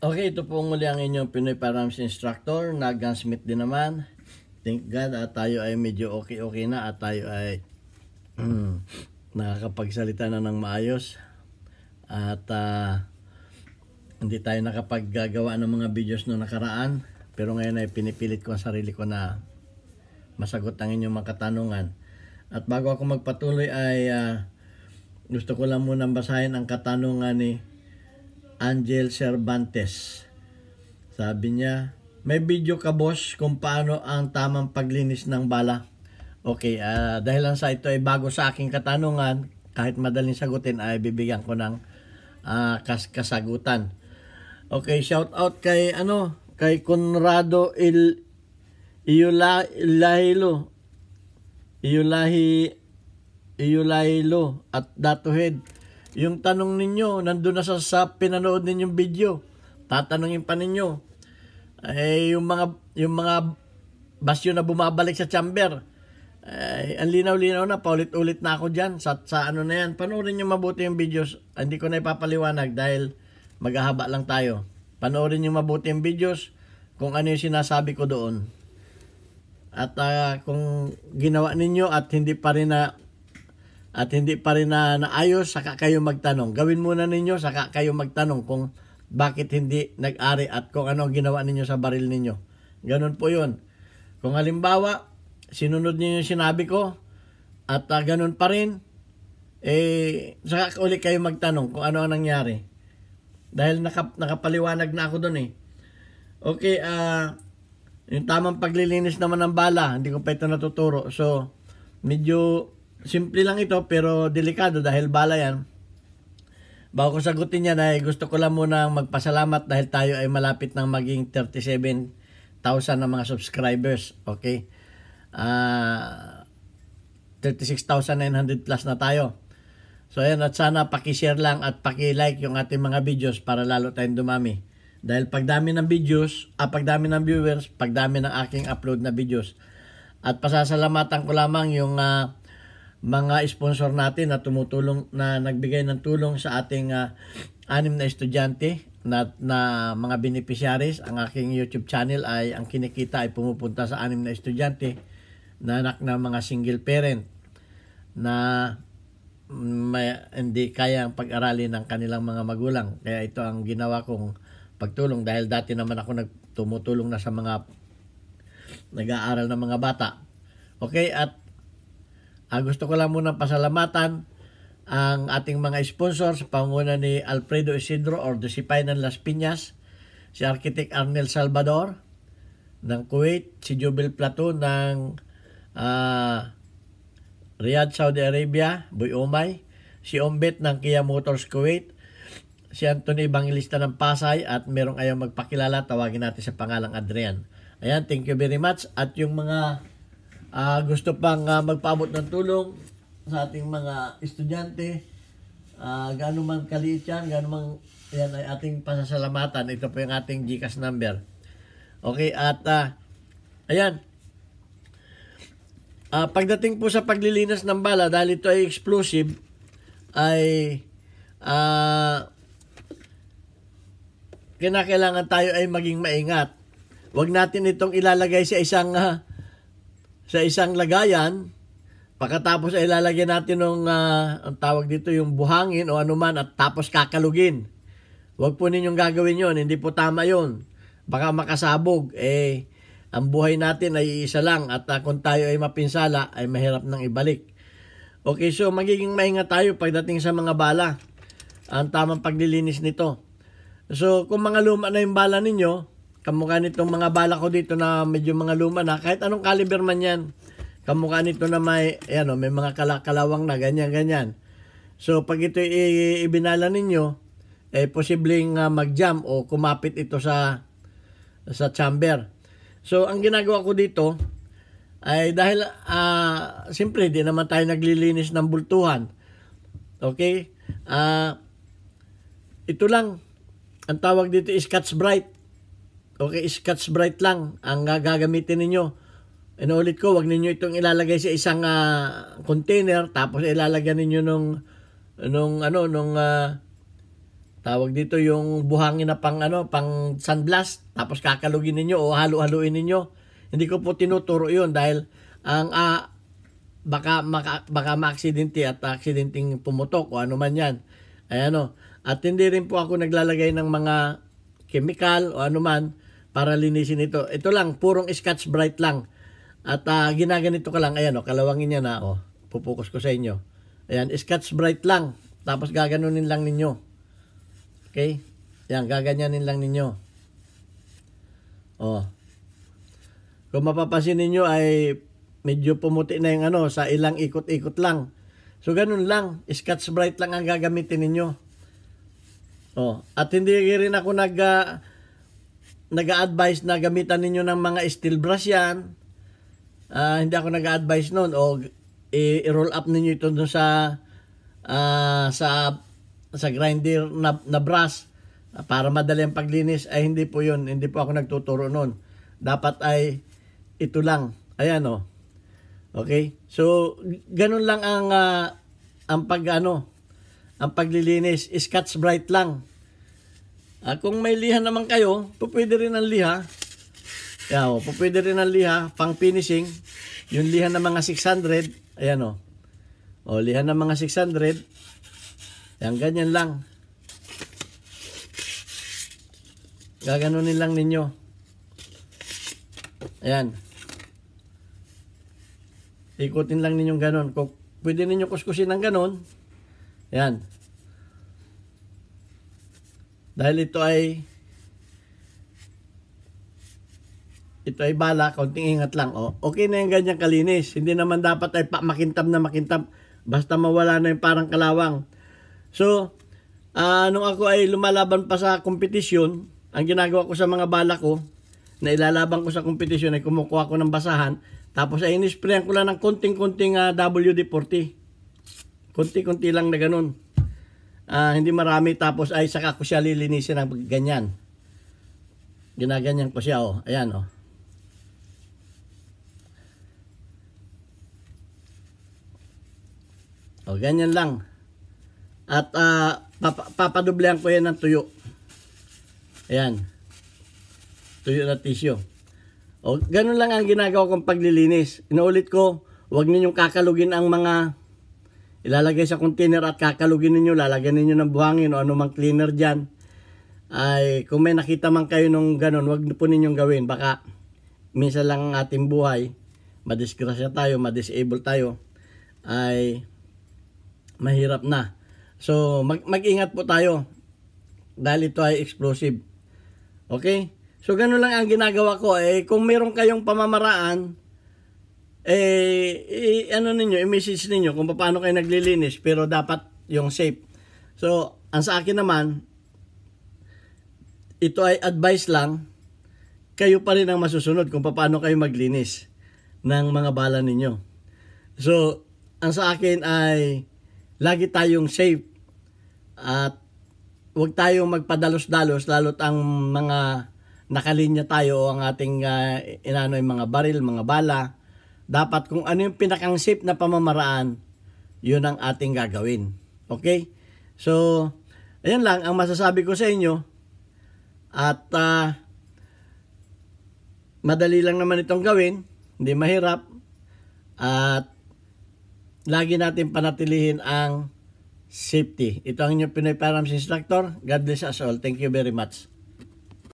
Okay, ito po muli ang inyong Pinoy Params Instructor na gunsmith din naman. Thank God at tayo ay medyo okay-okay na at tayo ay mm, nakakapagsalita na ng maayos. At uh, hindi tayo nakapaggagawa ng mga videos no nakaraan. Pero ngayon ay pinipilit ko ang sarili ko na masagot ang inyong mga katanungan. At bago ako magpatuloy ay uh, gusto ko lang munang basahin ang katanungan ni Angel Cervantes. Sabi niya, may video ka boss kung paano ang tamang paglinis ng bala. Okay, uh, dahil lang sa ito ay bago sa aking katanungan, kahit madaling sagutin ay bibigyan ko ng uh, kas kasagutan. Okay, shout out kay ano, kay Conrado Il Iula Ilahilo. Iulahi Iulahilo at Datuhead yung tanong ninyo, nandun na sa, sa pinanood ninyong video. Tatanungin pa ninyo. Eh, yung mga, yung mga basyo na bumabalik sa chamber. Eh, ang linaw-linaw na, paulit-ulit na ako dyan. Sa, sa ano na yan, panoorin nyo mabuti yung videos. Hindi ko na ipapaliwanag dahil maghahaba lang tayo. Panoorin nyo mabuti yung videos kung ano yung sinasabi ko doon. At uh, kung ginawa ninyo at hindi pa rin na at hindi pa rin na naayos, saka kayo magtanong. Gawin muna ninyo, saka kayo magtanong kung bakit hindi nag-ari at kung ano ang ginawa ninyo sa baril ninyo. Ganun po yun. Kung halimbawa, sinunod niyo yung sinabi ko, at uh, ganun pa rin, eh, saka ulit kayo magtanong kung ano ang nangyari. Dahil nakap, nakapaliwanag na ako doon eh. Okay, ah, uh, yung tamang paglilinis naman ng bala, hindi ko pa ito natuturo. So, medyo Simple lang ito pero delikado dahil bala yan. Bago ko sagutin yan ay gusto ko lang muna magpasalamat dahil tayo ay malapit ng maging 37,000 na mga subscribers. Okay? Uh, ah, 36,900 plus na tayo. So ayan at sana paki-share lang at paki-like yung ating mga videos para lalo tayong dumami. Dahil pagdami ng videos, ah, pagdami ng viewers, pagdami ng aking upload na videos. At pasasalamatan ko lamang yung uh, mga sponsor natin na tumutulong na nagbigay ng tulong sa ating uh, anim na estudyante na, na mga beneficiaries. Ang aking YouTube channel ay ang kinikita ay pumupunta sa anim na estudyante na anak ng mga single parent na may, hindi kayang pag-aralin ng kanilang mga magulang. Kaya ito ang ginawa kong pagtulong dahil dati naman ako nagtumutulong na sa mga nag-aaral ng mga bata. Okay, at Uh, gusto ko lang muna pasalamatan ang ating mga sponsors panguna ni Alfredo Isidro or Dosipay ng Las Piñas, si Architect Arnel Salvador ng Kuwait, si Jubil Plato ng uh, Riyadh, Saudi Arabia, Boy Omay, si Ombet ng Kia Motors Kuwait, si Anthony Bangilista ng Pasay at merong ayaw magpakilala, tawagin natin sa pangalang Adrian. Ayan, thank you very much. At yung mga uh, gusto pang uh, magpaabot ng tulong sa ating mga estudyante, uh, gaano man kaliit yan, gaano man yan ay ating pasasalamatan. Ito po yung ating GCash number. Okay, at uh, ayan. Uh, pagdating po sa paglilinas ng bala, dahil ito ay explosive, ay uh, kinakailangan tayo ay maging maingat. Huwag natin itong ilalagay sa isang uh, sa isang lagayan, pagkatapos ay lalagyan natin ng, uh, ang tawag dito, yung buhangin o anuman at tapos kakalugin. Huwag po ninyong gagawin yon hindi po tama yon Baka makasabog, eh, ang buhay natin ay isa lang at uh, kung tayo ay mapinsala, ay mahirap nang ibalik. Okay, so magiging maingat tayo pagdating sa mga bala. Ang tamang paglilinis nito. So, kung mga luma na yung bala ninyo, Kamukha nitong mga bala ko dito na medyo mga luma na, kahit anong caliber man yan. Kamukha nito na may, ayan o, may mga kalakalawang na, ganyan-ganyan. So, pag ito ibinala ninyo, eh, posibleng uh, mag-jam o kumapit ito sa sa chamber. So, ang ginagawa ko dito, ay dahil, uh, siyempre, di naman tayo naglilinis ng bultuhan. Okay? Uh, ito lang, ang tawag dito is Scotch Bright. Okay, Scotch Bright lang ang gagamitin ninyo. Inuulit ko, wag ninyo itong ilalagay sa isang uh, container tapos ilalagyan ninyo nung nung ano nung uh, tawag dito yung buhangin na pang ano, pang sunblast, tapos kakalugin ninyo o halu-haluin ninyo. Hindi ko po tinuturo yun dahil ang ah, baka maka, baka maaksidente at aksidenteng pumutok o ano man yan. Ay ano, at hindi rin po ako naglalagay ng mga chemical o ano man para linisin ito. Ito lang, purong Scotch Bright lang. At ah, ginaganito ka lang, ayan o, kalawangin niya na o, pupukus ko sa inyo. Ayan, Scotch Bright lang. Tapos gaganunin lang ninyo. Okay? Yan, gaganyanin lang ninyo. Oh. Kung mapapansin ninyo ay medyo pumuti na yung ano, sa ilang ikot-ikot lang. So, ganun lang. Scotch Bright lang ang gagamitin ninyo. Oh. At hindi rin ako nag, uh, nag-advise na gamitan ninyo ng mga steel brush yan. Uh, hindi ako nag-advise noon. O i-roll up ninyo ito dun sa uh, sa sa grinder na, na brush para madali ang paglinis ay hindi po yun. Hindi po ako nagtuturo noon. Dapat ay ito lang. Ayan. Oh. Okay? So, ganun lang ang uh, ang pag ano, ang paglilinis. Scotch Bright lang. Uh, kung may liha naman kayo, pwede rin ang liha. Ayan o, oh, pwede rin ang liha, pang finishing. Yung liha ng mga 600, ayan o. O, liha ng mga 600, yan, ganyan lang. Gaganunin lang ninyo. Ayan. Ikutin lang ninyong ganon. Kung pwede ninyo kuskusin ng ganon, ayan. Dahil ito ay ito ay bala, konting ingat lang. O, okay na yung ganyan kalinis. Hindi naman dapat ay pa, makintab na makintab. Basta mawala na yung parang kalawang. So, uh, nung ako ay lumalaban pa sa kompetisyon, ang ginagawa ko sa mga bala ko, na ilalaban ko sa kompetisyon ay kumukuha ko ng basahan, tapos ay inisprayan ko lang ng konting-konting uh, ah, WD-40. Konti-konti lang na ganun. Uh, hindi marami tapos ay saka ko siya lilinisin ng ganyan. Ginaganyan ko siya oh. Ayan oh. O, ganyan lang. At uh, pap- papadublehan ko yan ng tuyo. Ayan. Tuyo na tissue. O, ganun lang ang ginagawa kong paglilinis. Inuulit ko, huwag ninyong kakalugin ang mga ilalagay sa container at kakalugin ninyo, lalagyan ninyo ng buhangin o anumang cleaner dyan. Ay, kung may nakita man kayo nung ganun, huwag po ninyong gawin. Baka minsan lang ang ating buhay, madisgrasya tayo, madisable tayo, ay mahirap na. So, mag- mag-ingat po tayo dahil ito ay explosive. Okay? So, ganun lang ang ginagawa ko. Eh, kung meron kayong pamamaraan, eh, eh ano ninyo, i-message ninyo kung paano kayo naglilinis, pero dapat yung safe. So, ang sa akin naman, ito ay advice lang, kayo pa rin ang masusunod kung paano kayo maglinis ng mga bala ninyo. So, ang sa akin ay lagi tayong safe at huwag tayong magpadalos-dalos lalo't ang mga nakalinya tayo o ang ating uh, inano mga baril, mga bala. Dapat kung ano yung pinakang safe na pamamaraan, yun ang ating gagawin. Okay? So, ayan lang ang masasabi ko sa inyo. At uh, madali lang naman itong gawin. Hindi mahirap. At lagi natin panatilihin ang safety. Ito ang inyong Pinoy Params Instructor. God bless us all. Thank you very much.